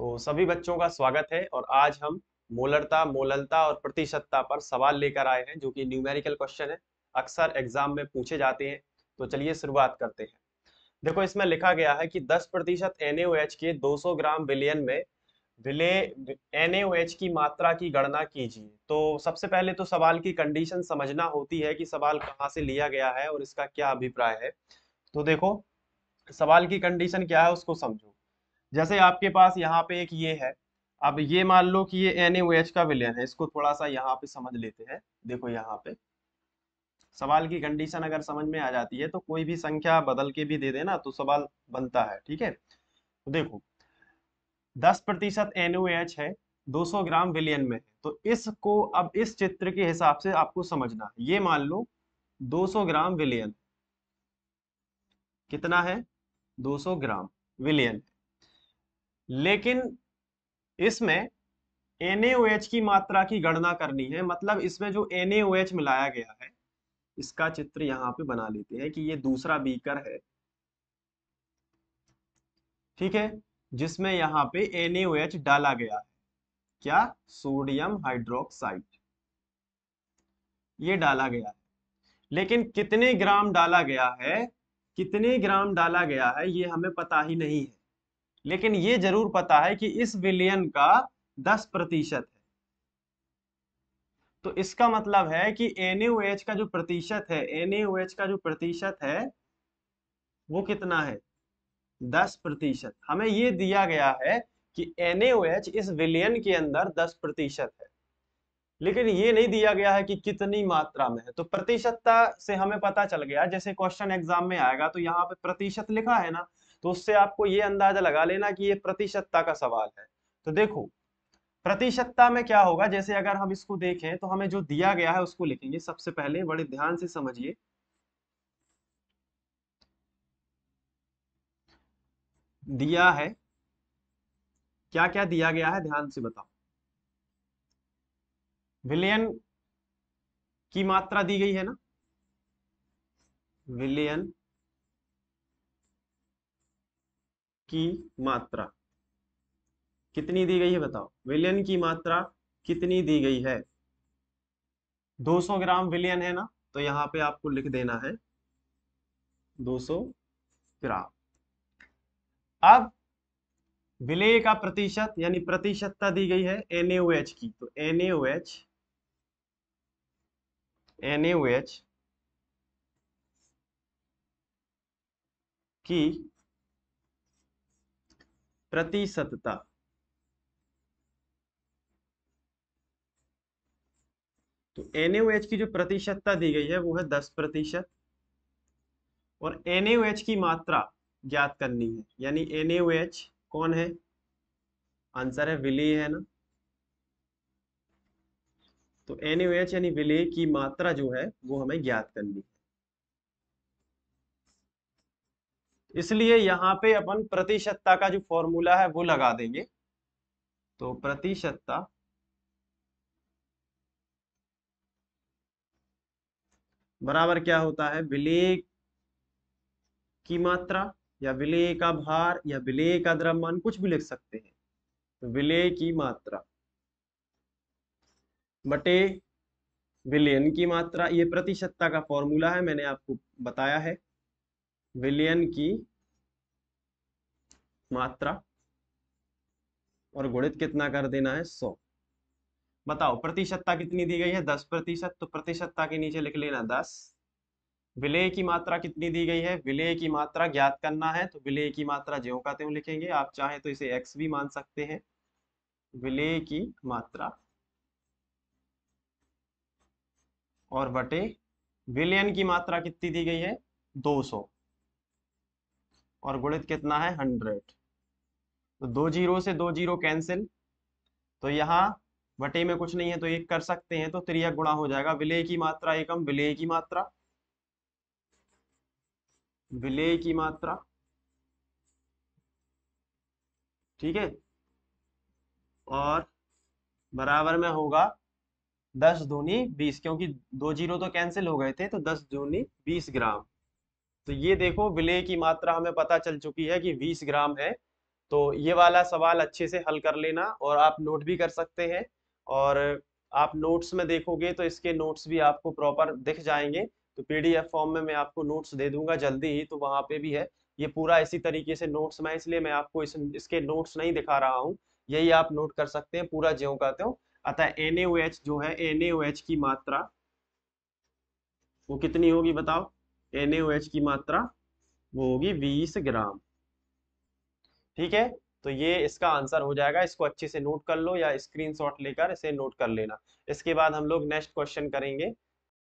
तो सभी बच्चों का स्वागत है और आज हम मोलरता, मोललता और प्रतिशतता पर सवाल लेकर आए हैं, जो कि न्यूमेरिकल क्वेश्चन है, अक्सर एग्ज़ाम में पूछे जाते हैं। तो चलिए शुरुआत करते हैं। देखो, इसमें लिखा गया है कि 10 प्रतिशत NaOH के 200 ग्राम विलियन में विले NaOH की मात्रा की गणना कीजिए। तो सबसे पहले तो सवाल की कंडीशन समझना होती है कि सवाल कहाँ से लिया गया है और इसका क्या अभिप्राय है। तो देखो, सवाल की कंडीशन क्या है उसको समझो। जैसे आपके पास यहाँ पे एक ये है, अब ये मान लो कि ये NaOH का विलयन है, इसको थोड़ा सा यहाँ पे समझ लेते हैं, देखो यहाँ पे। सवाल की कंडीशन अगर समझ में आ जाती है तो कोई भी संख्या बदल के भी दे देना तो सवाल बनता है, ठीक है? तो देखो 10 प्रतिशत NaOH है 200 ग्राम विलियन में है तो इसको अब इस चित्र के हिसाब से आपको समझना ये मान लो 200 ग्राम विलियन। कितना है? 200 ग्राम विलियन। लेकिन इसमें NaOH की मात्रा की गणना करनी है। मतलब इसमें जो NaOH मिलाया गया है, इसका चित्र यहाँ पे बना लेते हैं कि ये दूसरा बीकर है। ठीक है? जिसमें यहाँ पे NaOH डाला गया है। क्या? Sodium hydroxide. ये डाला गया है। लेकिन कितने ग्राम डाला गया है? कितने ग्राम डाला गया है, ये हमें पता ही नहीं है। लेकिन ये ज़रूर पता है कि इस विलियन का 10 प्रतिशत है। तो इसका मतलब है कि एनएच का जो प्रतिशत है एनएच का जो प्रतिशत है, वो कितना है? 10 प्रतिशत। हमें ये दिया गया है कि एनएच इस विलियन के अंदर 10 प्रतिशत है। लेकिन ये नहीं दिया गया है कि कितनी मात्रा में है। तो प्रतिशतता से हमें पता चल गया, जैसे क्वेश्चन एग्ज़ाम में आएगा तो यहाँ पे प्रतिशत लिखा है ना तो उससे आपको ये अंदाज़ा लगा लेना कि ये प्रतिशतता का सवाल है। तो देखो, प्रतिशतता में क्या होगा, जैसे अगर हम इसको देखें तो हमें जो दिया गया है उसको लिखेंगे। सबसे पहले बड़े ध्यान से समझिए। दिया है। क्या क्या दिया गया है? ध्यान से बताओ। विलियन की मात्रा दी गई है ना? विलियन की मात्रा। कितनी दी गई है बताओ? विलियन की मात्रा कितनी दी गई है? 200 ग्राम विलियन है ना? तो यहाँ पे आपको लिख देना है 200 ग्राम। अब विलेय का प्रतिशत, यानी प्रतिशतता दी गई है NaOH की। तो NaOH NaOH की प्रतिशतता तो NaOH की जो प्रतिशतता दी गई है, वो है दस प्रतिशत। और NaOH की मात्रा ज्ञात करनी है, यानी NaOH कौन है? आंसर है विली है ना? तो NaOH यानी विलेय की मात्रा जो है, वो हमें ज्ञात करनी है। इसलिए यहाँ पे अपन प्रतिशतता का जो फॉर्मूला है, वो लगा देंगे। तो प्रतिशतता बराबर क्या होता है? विलेय की मात्रा या विलेय का भार या विलेय का द्रव्यमान, कुछ भी लिख सकते हैं। तो विलेय की मात्रा। बटे विलियन की मात्रा, ये प्रतिशतता का फॉर्मूला है, मैंने आपको बताया है। विलियन की मात्रा और गुणित कितना कर देना है, सौ। बताओ, प्रतिशतता कितनी दी गई है? दस प्रतिशत तो प्रतिशतता के नीचे लिख लेना दस। विलय की मात्रा कितनी दी गई है? विलय की मात्रा ज्ञात करना है तो विलय की मात्रा ज्यो का त्यों लिखेंगे। आप चाहें तो इसे एक्स भी मान सकते हैं। विलय की मात्रा और बटे विलियन की मात्रा कितनी दी गई है? 200 और गुणित कितना है? 100 तो दो ज़ीरो से दो ज़ीरो कैंसिल। तो यहाँ बटे में कुछ नहीं है तो एक कर सकते हैं तो त्रिया गुणा हो जाएगा। विलेय की मात्रा एकम विलेय की मात्रा। विलेय की मात्रा। ठीक है? और बराबर में होगा दस दूनी बीस क्योंकि दो ज़ीरो तो कैंसिल हो गए थे तो दस दूनी बीस ग्राम। तो ये देखो विलेय की मात्रा हमें पता चल चुकी है कि बीस ग्राम है। तो ये वाला सवाल अच्छे से हल कर लेना और आप नोट भी कर सकते हैं। और आप नोट्स में देखोगे तो इसके नोट्स भी आपको प्रॉपर दिख जाएँगे। तो पीडीएफ फॉर्म में मैं आपको नोट्स दे दूँगा जल्दी ही तो वहाँ पे भी है। ये पूरा इसी तरीके से नोट्स में इसलिए मैं आपको इस, इसके नोट्स नहीं दिखा रहा हूँ। यही आप नोट कर सकते हैं पूरा ज्यो कहते हो अतः एन जो है एनएच की मात्रा, वो कितनी होगी बताओ? एनएच की मात्रा वो होगी 20 ग्राम। ठीक है? तो ये इसका आंसर हो जाएगा। इसको अच्छे से नोट कर लो या स्क्रीनशॉट लेकर इसे नोट कर लेना। इसके बाद हम लोग नेक्स्ट क्वेश्चन करेंगे।